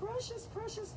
precious, precious